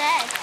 said.